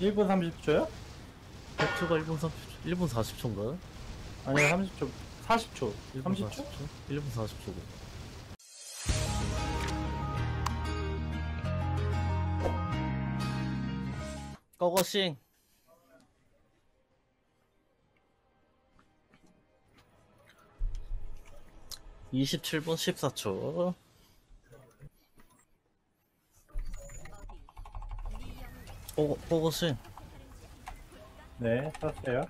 1분 30초요? 백초가 1분 30초, 1분 40초인가요? 아니요 30초 40초 1분 30초? 40초? 1분 40초고. 고고싱! (27분 14초) 고고, 고고싱 네 샀어요.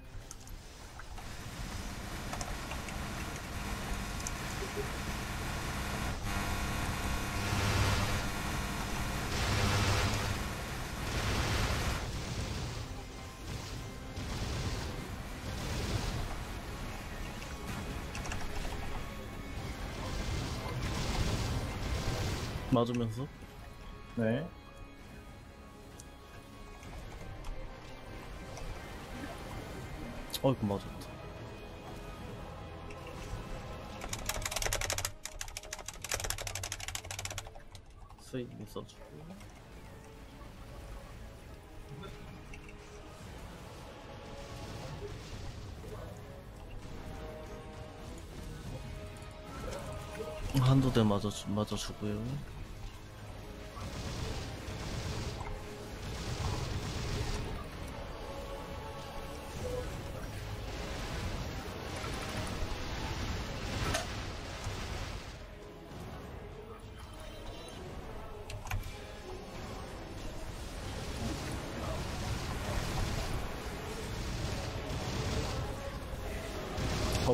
맞으면서? 네 어이구 맞았다 스윗 써주고 한두 대 맞아 맞아주고요.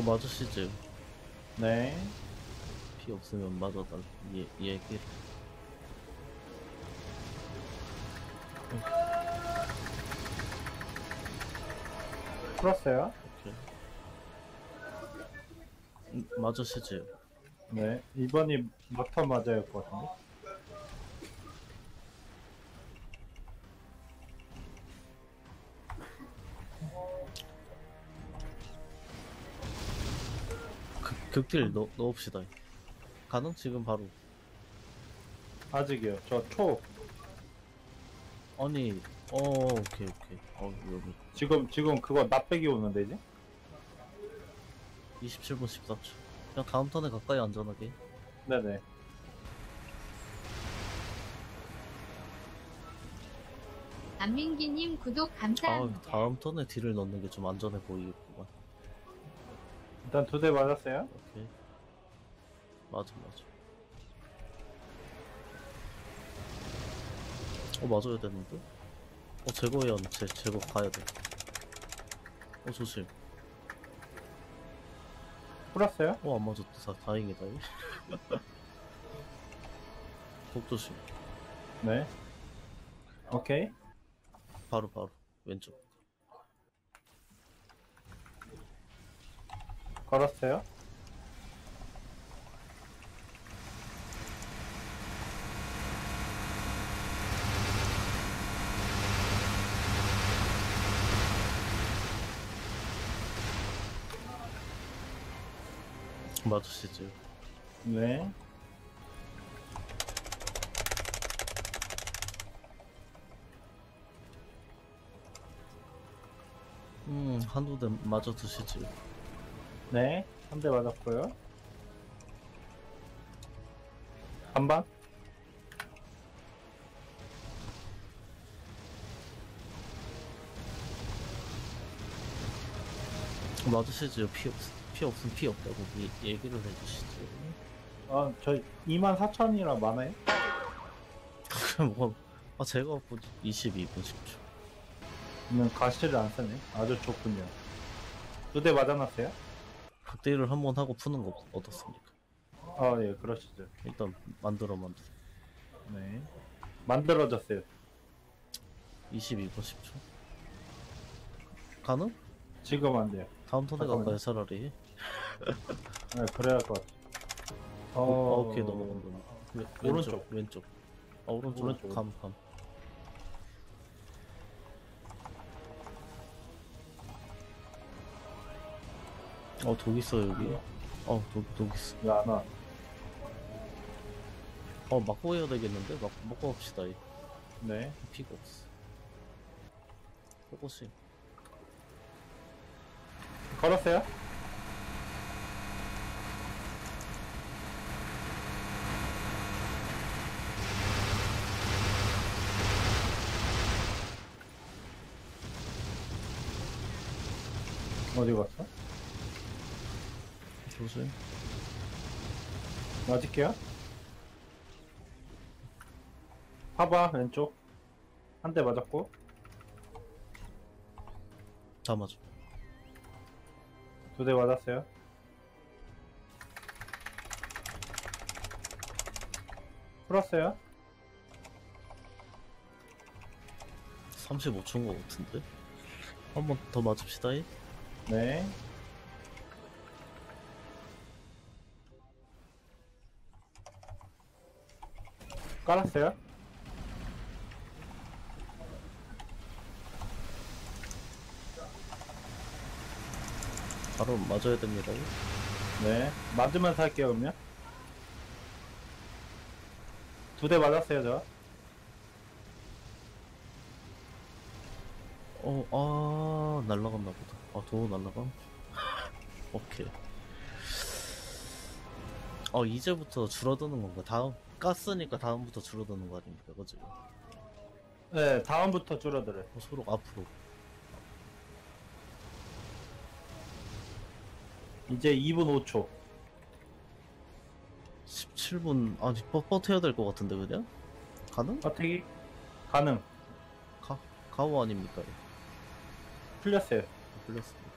어 맞으시지? 네. 피 없으면 맞아달 예 얘기. 풀었어요. 음, 맞으시지? 네 이번이 막턴 맞아야 할 것 같은데 극, 극딜 넣, 넣읍시다. 가능? 지금 바로. 아직이요 저 초 아니, 어, 오케이, 오케이. 어, 여기. 지금 지금 그거 납백이 오는데 이제 27분 14초. 그냥 다음 턴에 가까이 안전하게. 네네 안민기님 구독 아, 감사합니다. 다음 턴에 딜을 넣는 게 좀 안전해 보이겠구만. 일단 두 대 맞았어요 오케이. 맞아, 맞아. 어, 맞아야 되는데? 어, 제거해야, 제, 제거 가야 돼. 어, 조심. 풀었어요 어, 안 맞았다. 다, 다행이다. 독 조심. 네 오케이 바로, 바로. 왼쪽. 걸었어요 맞으시죠? 네 음, 한두 대 맞아 드시지. 네, 한대 맞았고요. 반반? 맞으시죠? 피 없, 피 없으면 피 없다고 이, 얘기를 해주시죠. 아, 저 2만 4천이라 많아요? 그럼 뭐, 아, 제가 뭐 22분 10초. 그러면 가시를 안 쓰네. 아주 좋군요. 두 대 맞아놨어요? 극대를 한번 하고 푸는 거 어떻습니까? 아, 예, 그러시죠. 일단 만들어 만들어. 네. 만들어졌어요. 22분 10초. 가능? 지금 안 돼요. 다음 턴에 잠깐만요. 갈까요, 차라리? 네, 그래야 할 것 같아요. 어, 어, 오케이, 넘어간다. 왼, 오른쪽. 왼쪽, 왼쪽. 아, 오른쪽, 오른쪽. 감, 감. 어, 독 있어, 여기. 어, 독, 독 있어. 야, 안 와. 어, 막고 해야 되겠는데? 막, 먹고 합시다. 이. 네. 피가 없어. focusing. 걸었어요? 어디 갔어? 조심. 맞을게요. 봐봐, 왼쪽. 한 대 맞았고. 다 맞아. 두 대 맞았어요. 풀었어요. 35초인 것 같은데? 한 번 더 맞읍시다. 이. 네. 깔았어요. 바로 맞아야 됩니다. 이. 네. 맞으면서 할게요, 그러면. 두 대 맞았어요, 저. 어, 아, 날라갔나 보다. 아, 도우 날라감? 오케이. 어, 이제부터 줄어드는 건가? 다음, 깠으니까 다음부터 줄어드는 거 아닙니까? 어, 네, 다음부터 줄어들어요. 서로 앞으로. 이제 2분 5초. 17분, 아니, 버, 버텨야 될 것 같은데, 그냥? 가능? 어떻게? 가능. 가, 가오 아닙니까? 풀렸어요. 풀렸습니다.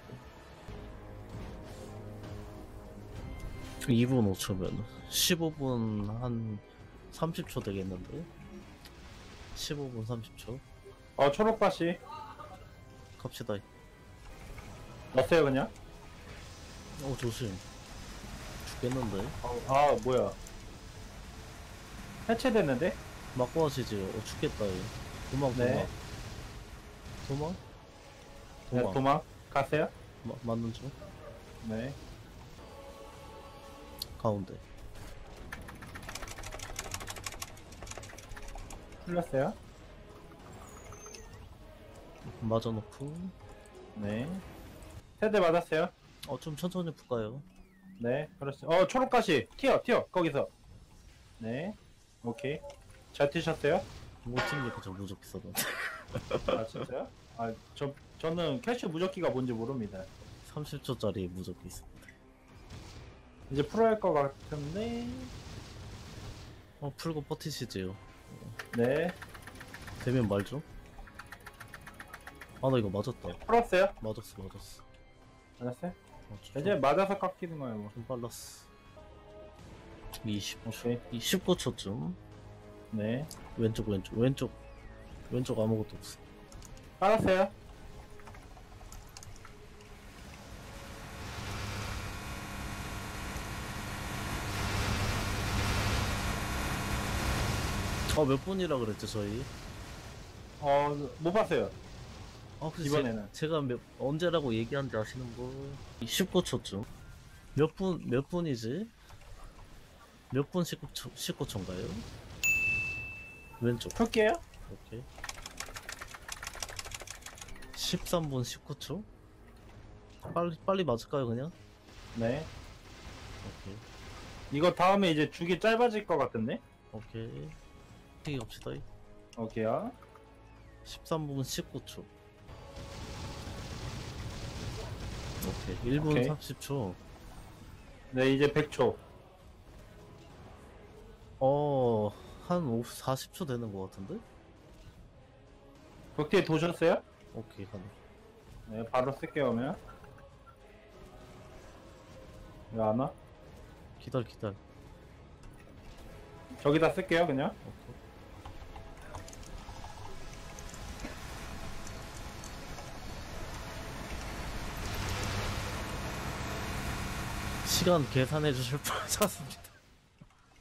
2분 5초면 15분 한 30초 되겠는데? 15분 30초 어, 초록밭이. 갑시다 넣었어요, 그냥? 어 조심 죽겠는데? 어, 아, 뭐야. 해체됐는데? 맞고 하시지 어 죽겠다 얘 도망 도망 네. 도망? 네, 도망 도망. 갔어요? 마, 맞는 중 네. 가운데 풀렸어요? 맞아 놓고 네. 세대 맞았어요? 어 좀 천천히 풀까요? 네, 그렇죠. 어, 초록가시. 튀어, 튀어. 거기서. 네. 오케이. 잘 튀셨어요? 못입니까 저 무적 비싸던데 아, 진짜요? 아, 저, 저는 캐슈 무적기가 뭔지 모릅니다. 30초짜리 무적이 있습니다 이제 풀어야 할 것 같은데. 어 풀고 버티시지요 네. 되면 말죠 아나 이거 맞았다 풀었어요? 맞았어 맞았어 알았어요? 어, 좀, 이제 맞아서 깎이는 거예요, 뭐. 좀 빨랐어 20초 오케이. 19초쯤 네. 왼쪽 왼쪽 왼쪽 왼쪽 아무것도 없어 알았어요? 어 몇 분이라 그랬죠 저희? 어, 못 봤어요. 아 혹시 이번에는. 제, 가 몇, 언제라고 얘기한지 아시는 분? 19초쯤. 몇 분 몇 분이지? 몇 분 19초 19초인가요? 왼쪽. 풀게요? 오케이. 13분 19초? 빨리 빨리 맞을까요 그냥? 네. 오케이. 이거 다음에 이제 죽이 짧아질 것 같은데? 오케이 튀기 갑시다 오케이요. 13분 19초 오케이 1분 오케이. 30초 네, 이제 100초. 어... 한 5, 40초 되는 것 같은데? 벽뒤에 도셨어요? 오케이 가네 네, 바로 쓸게요, 그러면. 왜 안 와? 기다려 기다려 저기다 쓸게요, 그냥. 오케이 시간 계산해 주실 분 찾습니다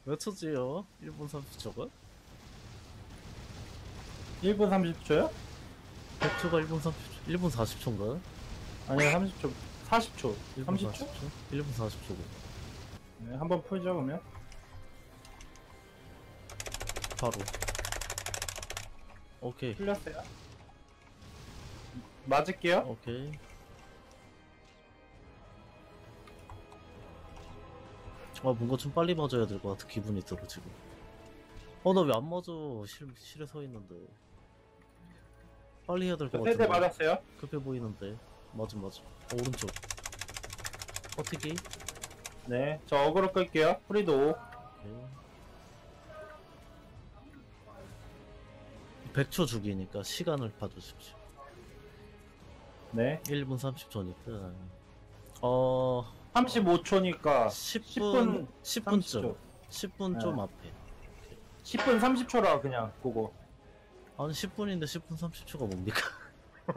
몇 초지요? 1분 30초가? 1분 30초요? 100초가 1분 30초 1분 40초인가? 아니요, 30초. 40초. 1분 30초? 40초? 1분 40초고 네, 한번 풀죠, 그러면. 바로 오케이 풀렸어요. 맞을게요. 오케이. 아 뭔가 좀 빨리 맞아야 될 것 같아 기분이 들어 지금. 어 나 왜 안 맞아? 실 실에 서 있는데. 빨리 해야 될 것저 같은데. 세대 맞았어요. 급해 보이는데. 맞음 맞음. 어, 오른쪽. 버티기. 네, 저 어그로 끌게요. 프리도 5. 오케이. 100초 주기니까 시간을 봐주십시오. 네, 1분 30초니까. 어, 35초니까 10분, 10분, 10분쯤. 30초. 10분 좀 네. 앞에. 10분 30초라 그냥 그거. 아니 10분인데 10분 30초가 뭡니까?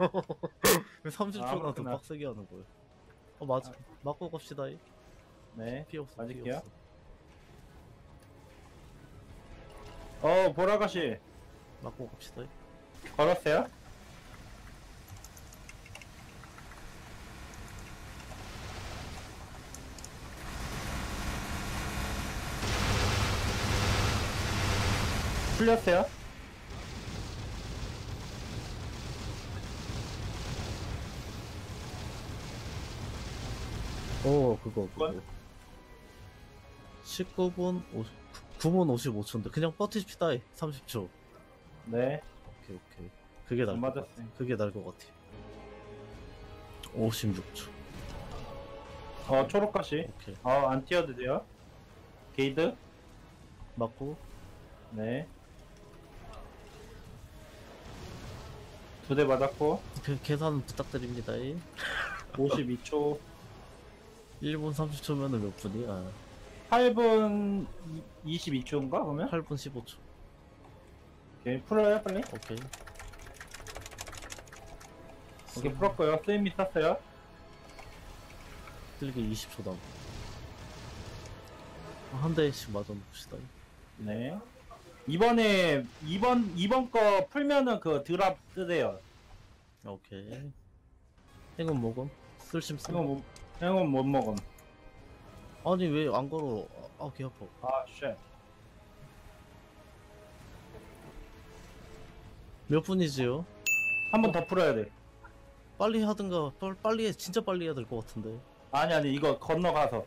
왜 30초나 더 그렇구나. 빡세게 하는 거예요? 어 맞아 맞고 갑시다 이. 네, 피 없어 피 맞을게요. 없어 어 보라가시 맞고 갑시다 이. 걸었어요? 풀렸어요? 어 그거 그거 뭐야? 19분 50, 9분 55초인데 그냥 버티십시다 이. 30초 네, 오케이 오케이 그게 안 나을 것 같아 맞았어요. 그게 나을 것 같아 56초 어 초록가시. 오케이 어안 튀어도 돼요? 게이드? 맞고 네. 두 대 맞았고 그 계산 부탁드립니다 이. 52초 1분 30초면은 몇 분이야? 8분 22초인가 그러면? 8분 15초 오케이 풀어요 빨리 오케이 오케이 풀었고요 쓰임이 땄어요 들기 20초 남. 한 대씩 맞아봅시다. 네 이번에 이번 이번 거 풀면은 그 drop 뜨대요 오케이. 행운 먹음. 쓸심쓸. 이거 뭐 형은 못 먹음 아니 왜 안 걸어? 아, 아, 개 아파. 아 shit 몇 분이지요? 한 번 더 풀어야 돼 빨리 하든가. 빨, 빨리 해. 진짜 빨리 해야 될 것 같은데. 아니 아니 이거 건너가서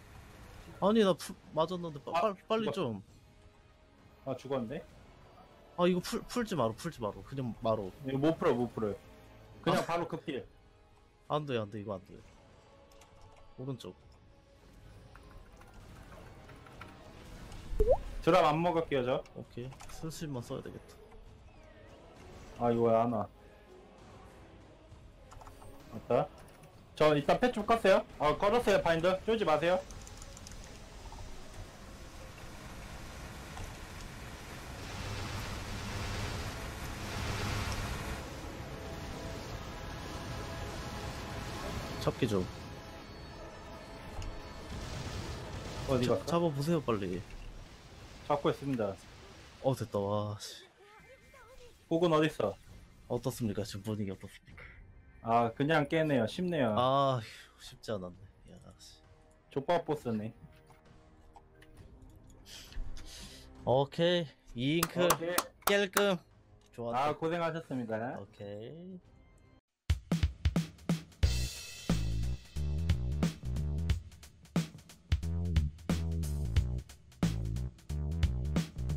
아니 나 풀, 맞았는데 빠, 아, 빨, 빨리 이거- 좀. 아 죽었는데 아 이거 풀, 풀지 마로 풀지 마로. 그냥 마로. 이거 못 풀어 못 풀어요 그냥 아. 바로 급필 안 돼 안 돼 이거 안 돼. 오른쪽. 드랍 안 먹을게요 저 오케이. 쓸심만 써야 되겠다. 아 이거 왜 안 와? 맞다. 저 일단 패좀 껐어요. 어 걸었어요 바인드. 쫄지 마세요. 잡기 좀. 어디 자, 갔어? 잡아보세요 빨리. 잡고 있습니다. 어 됐다 와. 씨. 혹은 어디 있어? 어떻습니까 지금 분위기 어떻습니까? 아 그냥 깨네요. 쉽네요. 아 휴, 쉽지 않았네. 야, 씨. 족밥 보스네. 오케이 이잉크 오케이. 깰끔 좋았다. 아 고생하셨습니다. 오케이